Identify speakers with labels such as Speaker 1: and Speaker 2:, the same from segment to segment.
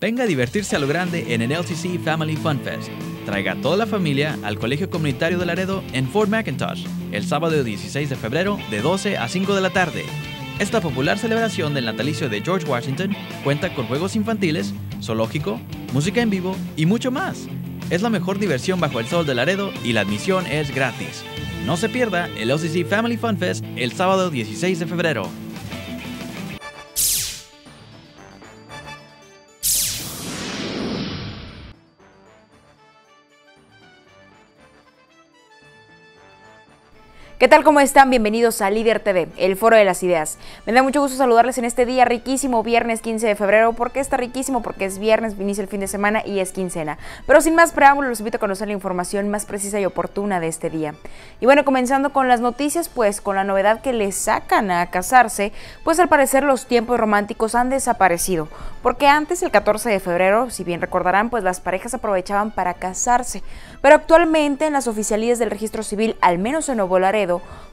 Speaker 1: Venga a divertirse a lo grande en el LCC Family Fun Fest. Traiga a toda la familia al Colegio Comunitario de Laredo en Fort McIntosh el sábado 16 de febrero de 12 a 5 de la tarde. Esta popular celebración del natalicio de George Washington cuenta con juegos infantiles, zoológico, música en vivo y mucho más. Es la mejor diversión bajo el sol de Laredo y la admisión es gratis. No se pierda el LCC Family Fun Fest el sábado 16 de febrero.
Speaker 2: ¿Qué tal? ¿Cómo están? Bienvenidos a Líder TV, el foro de las ideas. Me da mucho gusto saludarles en este día riquísimo, viernes 15 de febrero. ¿Por qué está riquísimo? Porque es viernes, inicia el fin de semana y es quincena. Pero sin más preámbulos, los invito a conocer la información más precisa y oportuna de este día. Y bueno, comenzando con las noticias, pues con la novedad que les sacan a casarse, pues al parecer los tiempos románticos han desaparecido. Porque antes, el 14 de febrero, si bien recordarán, pues las parejas aprovechaban para casarse. Pero actualmente en las oficialías del registro civil, al menos en Nuevo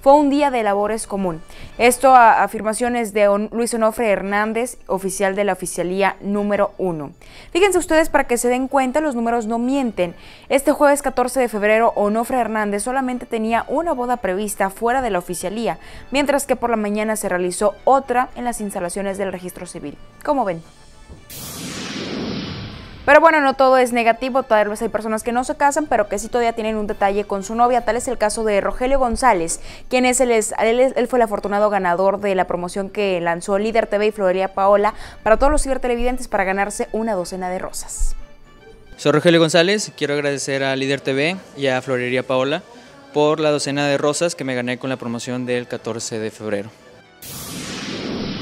Speaker 2: fue un día de labores común. Esto a afirmaciones de Luis Onofre Hernández, oficial de la oficialía número 1. Fíjense ustedes para que se den cuenta, los números no mienten. Este jueves 14 de febrero, Onofre Hernández solamente tenía una boda prevista fuera de la oficialía, mientras que por la mañana se realizó otra en las instalaciones del registro civil. ¿Cómo ven? Pero bueno, no todo es negativo, todavía hay personas que no se casan, pero que sí todavía tienen un detalle con su novia. Tal es el caso de Rogelio González, quien es el, él, fue el afortunado ganador de la promoción que lanzó Líder TV y Florería Paola para todos los cibertelevidentes para ganarse una docena de rosas.
Speaker 3: Soy Rogelio González, quiero agradecer a Líder TV y a Florería Paola por la docena de rosas que me gané con la promoción del 14 de febrero.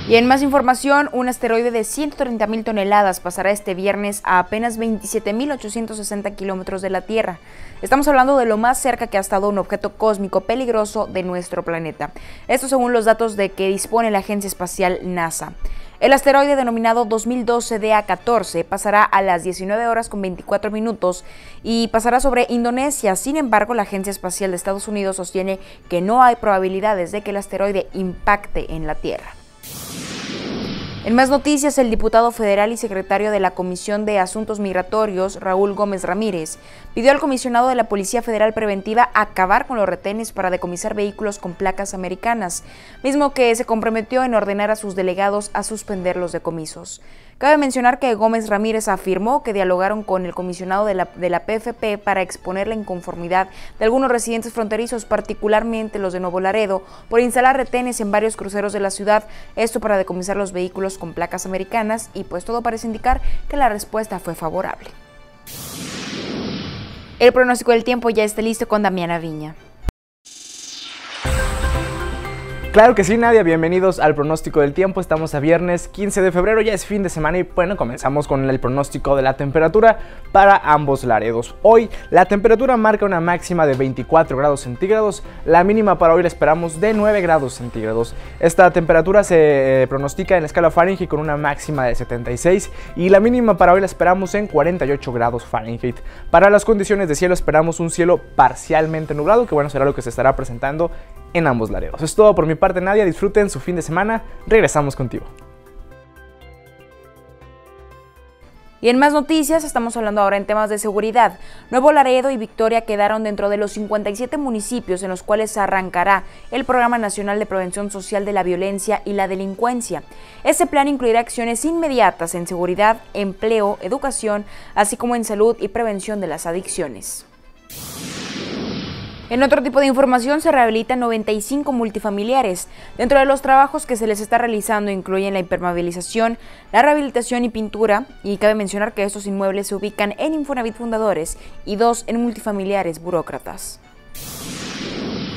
Speaker 2: Y en más información, un asteroide de 130 mil toneladas pasará este viernes a apenas 27.860 kilómetros de la Tierra. Estamos hablando de lo más cerca que ha estado un objeto cósmico peligroso de nuestro planeta. Esto según los datos de que dispone la Agencia Espacial NASA. El asteroide denominado 2012 DA14 pasará a las 19 horas con 24 minutos y pasará sobre Indonesia. Sin embargo, la Agencia Espacial de Estados Unidos sostiene que no hay probabilidades de que el asteroide impacte en la Tierra. En más noticias, el diputado federal y secretario de la Comisión de Asuntos Migratorios, Raúl Gómez Ramírez, pidió al comisionado de la Policía Federal Preventiva acabar con los retenes para decomisar vehículos con placas americanas, mismo que se comprometió en ordenar a sus delegados a suspender los decomisos. Cabe mencionar que Gómez Ramírez afirmó que dialogaron con el comisionado de la, PFP para exponer la inconformidad de algunos residentes fronterizos, particularmente los de Nuevo Laredo, por instalar retenes en varios cruceros de la ciudad, esto para decomisar los vehículos con placas americanas y pues todo parece indicar que la respuesta fue favorable. El pronóstico del tiempo ya está listo con Damiana Viña.
Speaker 4: Claro que sí, Nadia, bienvenidos al pronóstico del tiempo. Estamos a viernes 15 de febrero, ya es fin de semana y bueno, comenzamos con el pronóstico de la temperatura para ambos laredos. Hoy la temperatura marca una máxima de 24 grados centígrados, la mínima para hoy la esperamos de 9 grados centígrados. Esta temperatura se eh, pronostica en la escala Fahrenheit con una máxima de 76 y la mínima para hoy la esperamos en 48 grados Fahrenheit. Para las condiciones de cielo esperamos un cielo parcialmente nublado, que bueno, será lo que se estará presentando en ambos laredos. Es todo por mi parte, Nadia. Disfruten su fin de semana. Regresamos contigo.
Speaker 2: Y en más noticias, estamos hablando ahora en temas de seguridad. Nuevo Laredo y Victoria quedaron dentro de los 57 municipios en los cuales arrancará el Programa Nacional de Prevención Social de la Violencia y la Delincuencia. Este plan incluirá acciones inmediatas en seguridad, empleo, educación, así como en salud y prevención de las adicciones. En otro tipo de información se rehabilitan 95 multifamiliares. Dentro de los trabajos que se les está realizando incluyen la impermeabilización, la rehabilitación y pintura, y cabe mencionar que estos inmuebles se ubican en Infonavit Fundadores y dos en multifamiliares burócratas.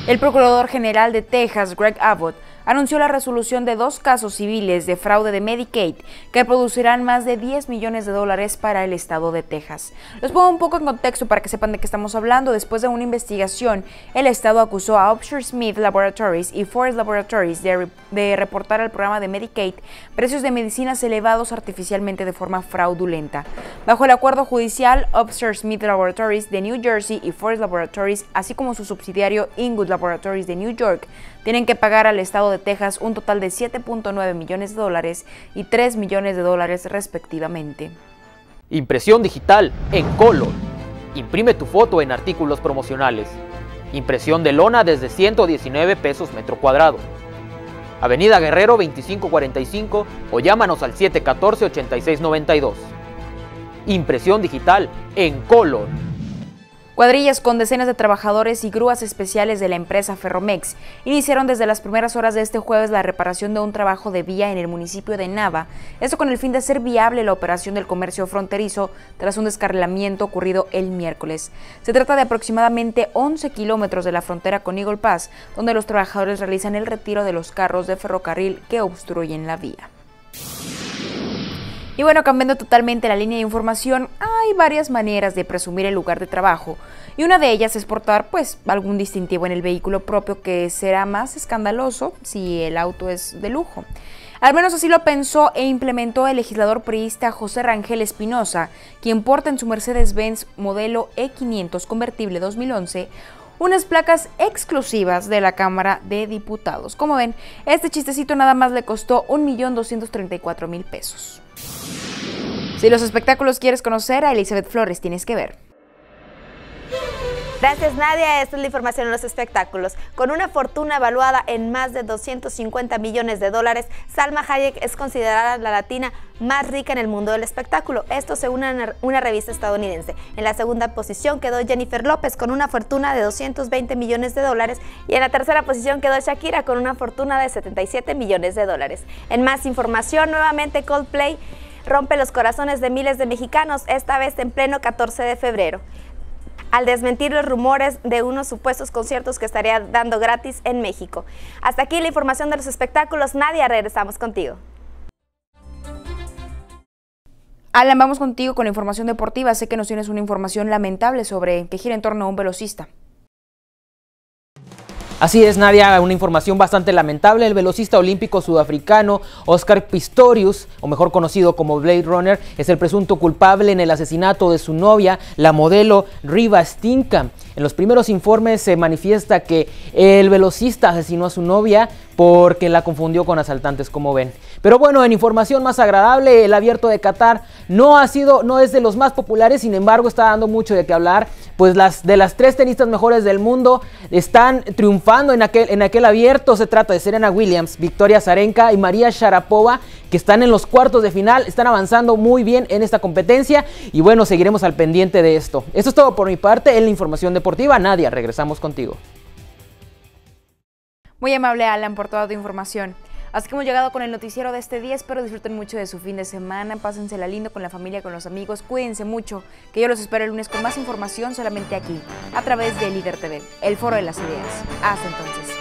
Speaker 2: El Procurador General de Texas, Greg Abbott, anunció la resolución de dos casos civiles de fraude de Medicaid que producirán más de 10 millones de dólares para el estado de Texas. Los pongo un poco en contexto para que sepan de qué estamos hablando. Después de una investigación, el estado acusó a Upshur Smith Laboratories y Forest Laboratories de, de reportar al programa de Medicaid precios de medicinas elevados artificialmente de forma fraudulenta. Bajo el acuerdo judicial, Upshur Smith Laboratories de New Jersey y Forest Laboratories, así como su subsidiario Inwood Laboratories de New York, tienen que pagar al estado de Texas un total de 7.9 millones de dólares y 3 millones de dólares respectivamente.
Speaker 5: Impresión digital en color. Imprime tu foto en artículos promocionales. Impresión de lona desde 119 pesos metro cuadrado. Avenida Guerrero 2545 o llámanos al 714-8692. Impresión digital en color.
Speaker 2: Cuadrillas con decenas de trabajadores y grúas especiales de la empresa Ferromex iniciaron desde las primeras horas de este jueves la reparación de un trabajo de vía en el municipio de Nava, esto con el fin de hacer viable la operación del comercio fronterizo tras un descarrilamiento ocurrido el miércoles. Se trata de aproximadamente 11 kilómetros de la frontera con Eagle Pass, donde los trabajadores realizan el retiro de los carros de ferrocarril que obstruyen la vía. Y bueno, cambiando totalmente la línea de información, hay varias maneras de presumir el lugar de trabajo y una de ellas es portar pues algún distintivo en el vehículo propio que será más escandaloso si el auto es de lujo. Al menos así lo pensó e implementó el legislador priista José Rangel Espinosa, quien porta en su Mercedes-Benz modelo E500 convertible 2011 unas placas exclusivas de la Cámara de Diputados. Como ven, este chistecito nada más le costó 1.234.000 pesos. Si los espectáculos quieres conocer, a Elizabeth Flores tienes que ver.
Speaker 6: Gracias Nadia, esta es la información en los espectáculos. Con una fortuna evaluada en más de 250 millones de dólares, Salma Hayek es considerada la latina más rica en el mundo del espectáculo. Esto según una, una revista estadounidense. En la segunda posición quedó Jennifer López con una fortuna de 220 millones de dólares y en la tercera posición quedó Shakira con una fortuna de 77 millones de dólares. En más información, nuevamente Coldplay rompe los corazones de miles de mexicanos, esta vez en pleno 14 de febrero al desmentir los rumores de unos supuestos conciertos que estaría dando gratis en México. Hasta aquí la información de los espectáculos. Nadia, regresamos contigo.
Speaker 2: Alan, vamos contigo con la información deportiva. Sé que nos tienes una información lamentable sobre que gira en torno a un velocista.
Speaker 5: Así es, Nadia, una información bastante lamentable. El velocista olímpico sudafricano Oscar Pistorius, o mejor conocido como Blade Runner, es el presunto culpable en el asesinato de su novia, la modelo Riva Stinka. En los primeros informes se manifiesta que el velocista asesinó a su novia porque la confundió con asaltantes, como ven. Pero bueno, en información más agradable, el abierto de Qatar no ha sido, no es de los más populares, sin embargo está dando mucho de qué hablar, pues las de las tres tenistas mejores del mundo están triunfando en aquel, en aquel abierto. Se trata de Serena Williams, Victoria Zarenka y María Sharapova, que están en los cuartos de final, están avanzando muy bien en esta competencia y bueno, seguiremos al pendiente de esto. Esto es todo por mi parte en la información deportiva. Nadia, regresamos contigo.
Speaker 2: Muy amable Alan por toda tu información. Así que hemos llegado con el noticiero de este día. Espero disfruten mucho de su fin de semana. Pásensela lindo con la familia, con los amigos. Cuídense mucho. Que yo los espero el lunes con más información solamente aquí, a través de Líder TV, el foro de las ideas. Hasta entonces.